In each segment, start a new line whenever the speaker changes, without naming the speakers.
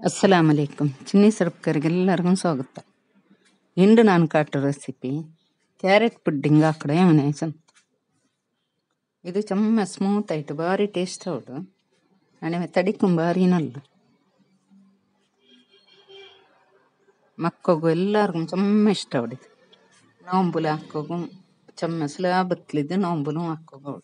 ಅಸ್ಸಲಾಮ್ ಅಲೈಕುಮ್ ಚಿನ್ನಿ ಸರ್ಕರ್ಗೆ ಎಲ್ಲರಿಗೂ ಸ್ವಾಗತ ಇಂದು ನಾನು ಕಾಟೋ ರೆಸಿಪಿ ಕ್ಯಾರೆಟ್ ಪುಡ್ಡಿಂಗ್ ಹಾಕಡೆ ಅವನೇ ಚಂದ ಇದು ಚಮ್ಮ ಸ್ಮೂತ್ ಆಯ್ತು ಭಾರಿ ಟೇಸ್ಟ್ ಹೌದು ಅಣೆ ತಡಿಕುಂ ಭಾರಿ ನಲ್ಲು ಮಕ್ಕಗೂ ಎಲ್ಲರಿಗೂ ಚಮ್ಮ ಇಷ್ಟ ಹೊಡಿದು ನೋಂಬುಲು ಹಾಕೋಗು ಚಮ್ಮ ಸ್ಲಾಬತ್ಲಿದ್ದು ನೋಂಬುಲು ಹಾಕೋಗು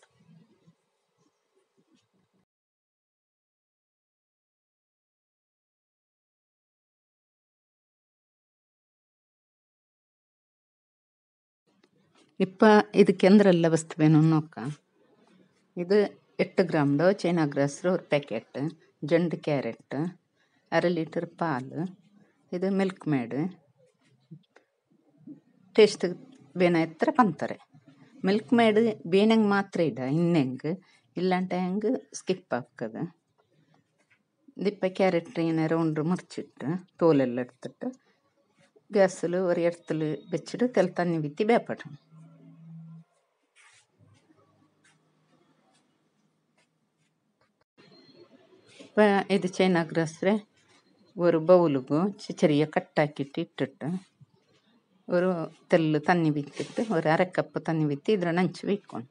ಇಪ್ಪ, ಇದಕ್ಕೆ ಅಂದ್ರಲ್ಲ ವಸ್ತುವೇನು ನೋಕ್ಕ ಇದು ಎಟ್ಟು ಗ್ರಾಮ್ದು? ಚೈನಾ ಗ್ರಾಸ್ರು ಪ್ಯಾಕೆಟ್. ಜಂಡು ಕ್ಯಾರೆಟ್. ಅರ ಲೀಟರ್ ಪಾಲು. ಇದು ಮಿಲ್ಕ್ ಮೇಡ್. ಟೇಸ್ಟ್ ಬೇನ ಎತ್ತರ ಬಂತಾರೆ. ಮಿಲ್ಕ್ ಮೇಡ್ ಬೇನಂಗೆ ಮಾತ್ರ ಇಡ, ಇನ್ನೆಂಗೆ. ಇಲ್ಲಂಟ ಹೆಂಗೆ ಸ್ಕಿಪ್ ಆಗ್ತದೆ. ದಿಪ್ಪ ಕ್ಯಾರೆಟ್ ಏನಾರು ಉಂಡ್ರು ಮುರ್ಚಿಟ್ಟು, ತೋಲೆಲ್ಲ ಎಡ್ತಿಟ್ಟು ಗ್ಯಾಸಲು ಒರಿ ಎಡ್ತಲು ಬೆಚ್ಚಿಡು ತೆಲ್ತಾನಿ ಬಿತ್ತಿ ಬೇಪಡ್ರಿ ಸ್ವಲ್ಪ ಇದು ಚೇನಾಗ್ರಸ್ರೆ ಒರು ಬೌಲ್ಗು ಚೆರಿಯ ಕಟ್ಟಾಕಿಟ್ಟು ಇಟ್ಟಿಟ್ಟು ഒരു തെല്ല് തന്നി വിത്തിട്ട് ഒരു അരക്കപ്പ് തന്നി വിത്തി ഇതിൽ നനച്ച് വയ്ക്കണം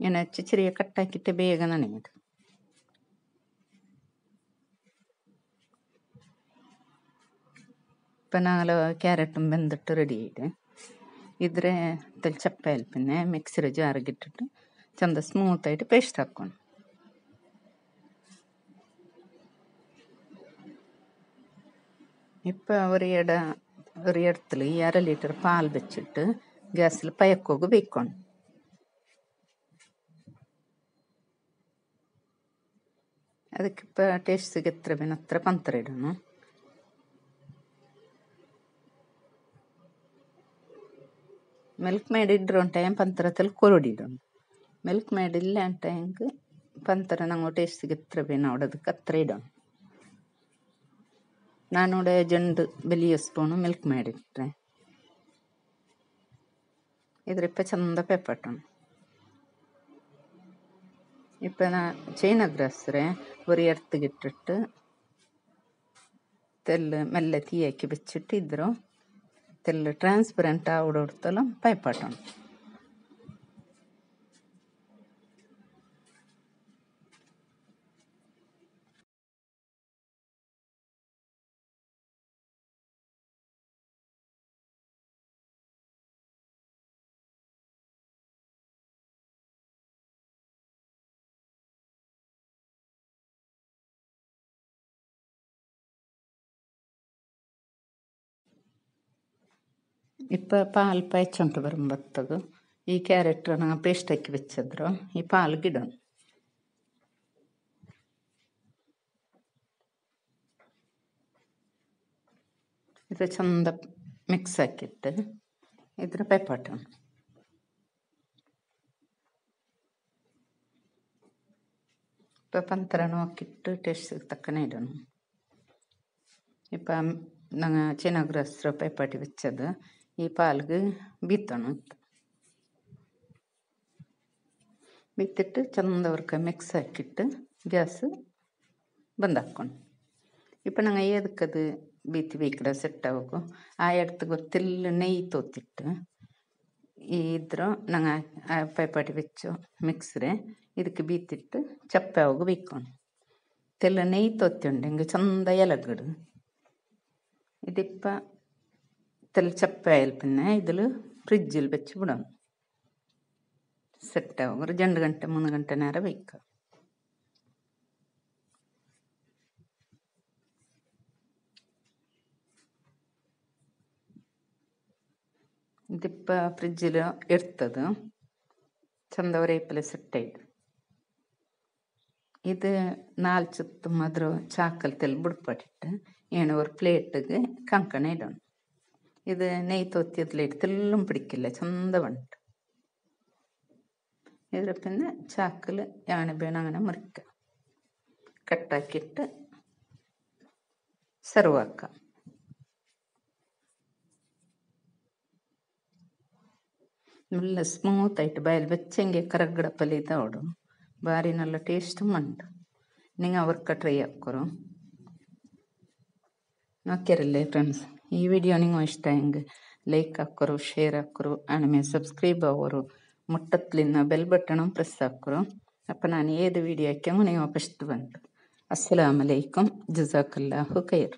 ഇങ്ങനെ ചെറിയ കട്ടാക്കിയിട്ട് വേഗം നനയത് ഇപ്പം നാല് ക്യാരറ്റും വെന്തിട്ട് റെഡി ആയിട്ട് ഇതിരെ തെൽ ചപ്പയിൽ പിന്നെ മിക്സിയുടെ ജാറിട്ടിട്ട് ಚಂದ ಸ್ಮೂತಾയിട്ട് ಪೇಸ್ಟ್ ಹಾಕ್ಕೊಂಡು ഇപ്പോൾ ഒരു ഇട ഒരു ഇടത്തിൽ ഈ അര ലിറ്റർ പാൽ വെച്ചിട്ട് ഗ്യാസിൽ പയക്കോക്ക് വെക്കണം ಅದಕ್ಕೆ ಟೇಸ್ಟಿಗೆ ಎತ್ತರ ಬೇನ ಹತ್ರ ಪಂತರ ಇಡೋಣ ಮಿಲ್ಕ್ ಮೇಡ್ ಇಡ್ರು ಟೈಮ್ ಪಂತರ ತಲೆ ಕೊರಡಿ ಇಡೋಣ ಮಿಲ್ಕ್ ಮೇಡ್ ಇಲ್ಲ ಅಂತ ಹೆಂಗೆ ಪಂತರ ನಂಗೆ ಟೇಸ್ಟ್ ಸಿಗತ್ರೆ ಬೇ ನೋಡೋದಕ್ಕೆ ಹತ್ರ ಇಡೋಣ ನಾನೋಡೆ ಜಂಡು ಬಲಿಯ ಸ್ಪೂನು ಮಿಲ್ಕ್ ಮಾಡಿಟ್ಟೆ ಇದ್ರಿಪ್ಪ ಚಂದ ಪೆಪ್ಪಟ್ಟಣ ഇപ്പം ഞാൻ ചെയ്യുന്ന ഗ്രാസറെ ഒരു എടുത്തുകിട്ടിട്ട് തെല്ല് മെല്ലെ തീയാക്കി വെച്ചിട്ട് ഇതിരോ ತೆಲ್ಲು ട്രാൻസ്പെറൻറ്റ് ആവിടെ കൊടുത്താലും പൈപ്പാട്ടണം ಇಪ್ಪ ಪಾಲ್ಪ ಹೆಚ್ಚುಂಟು ಬರುಂಬತ್ತಗು ಈ ಕ್ಯಾರೆಟ್ ನಾ ಪೇಸ್ಟ್ ಹಾಕಿ ಬೆಚ್ಚದ್ರು ಈ ಪಾಲು ಗಿಡ ಇದು ಚಂದ ಮಿಕ್ಸ್ ಹಾಕಿಟ್ಟು ಇದ್ರ ಪೈಪಾಟ ಪಂತ್ರನೂ ಹಾಕಿಟ್ಟು ಟೇಸ್ಟಿಗೆ ತಕ್ಕನೇ ಇಡೋಣ ಇಪ್ಪ ನಂಗೆ ಚೀನಾಗ್ರ ಹಸ್ರು ಪೈಪಾಟಿ ಬೆಚ್ಚದು വെച്ചത് ഈ പാൽക്ക് ബീത്തണം ಬಿತ್ತಿಟ್ಟು ಚಂದವರ್ಕ ಮಿಕ್ಸ್ ಹಾಕಿಟ್ಟು ಗ್ಯಾಸ್ ಬಂದ್ ಹಾಕ್ಕೊಂಡು ಇಪ್ಪ ನಂಗೆ ಏದಕ್ಕದು ಬೀತಿ ಬೇಕಡ ಸೆಟ್ ಆಗಬೇಕು ಆ ಎಡ್ತು ಗೊತ್ತಿಲ್ಲ ನೆಯ್ಯಿ ತೋತಿಟ್ಟು ಇದ್ರ ನಂಗೆ ಆ ಪೈಪಾಟಿ വെച്ചു മിക്സറെ ಇದಕ್ಕೆ ಬೀತಿಟ್ಟು ಚಪ್ಪೆ ಹೋಗಿ ಬೇಯ್ಕೊಂಡು ತೆಲ್ಲ ನೆಯ್ಯಿ ತೊತ್ತುಂಡೆಂಗೆ ಚಂದ ಎಲಗಡು ഇതിപ്പ ഇത്തരം ചപ്പായാൽ പിന്നെ ഇതിൽ ഫ്രിഡ്ജിൽ വെച്ച് വിടണം. സെറ്റാവും ഒരു രണ്ട് ഗണ്ട മൂന്ന് ഗണ്ട നേരം വയ്ക്കുക ഇതിപ്പോൾ ഫ്രിഡ്ജിൽ എടുത്തത് ചന്ത ഒരേപ്പിലെ സെറ്റായിട്ട് ഇത് നാല് ചുത്തും മധുരം ചാക്കൽ തെൽ ഇങ്ങനെ ഒരു പ്ലേട്ടിക്ക് കങ്കണ ഇടണം. ಇದು ನೆಯ್ತೊತ್ತಿದ್ಲಿಟ್ಟು ತೆಲ್ಲುം പിടിക്കില്ല? ചന്തമുണ്ട് ഇതിൽ പിന്നെ ചാക്കിൽ യാണ് വീണ് അങ്ങനെ മുറിക്കുക കട്ടാക്കിയിട്ട് സെർവാക്കാം. നല്ല സ്മൂത്തായിട്ട് ബയൽ വെച്ചെങ്കിൽ കറകടപ്പല ഇതോടും. ഭാരി നല്ല ടേസ്റ്റും ഉണ്ട് നിങ്ങൾ അവർക്ക് ട്രൈ ആക്കുറോ. നോക്കിയാരല്ലേ ഫ്രണ്ട്സ്? ಈ ವಿಡಿಯೋ ನಿಮಗೆ ಇಷ್ಟ ಹೆಂಗೆ ಲೈಕ್ ಹಾಕೋರು ಶೇರ್ ಹಾಕೋರು ಆಮೇಲೆ ಸಬ್ಸ್ಕ್ರೈಬ್ ಆಗೋರು ಮುಟ್ಟತ್ಲಿನ ಬೆಲ್ ಬಟನ್ ಪ್ರೆಸ್ ಹಾಕೋರು ಅಪ್ಪ ನಾನು ಏದು ವಿಡಿಯೋ ಹಾಕ್ಯಂಗು ನೀವು ಫಸ್ಟ್ ಬಂತು ಅಸ್ಸಲಾಮಲೈಕುಮ್ ಜಜಾಕಲ್ಲಾಹು ಖೈರ್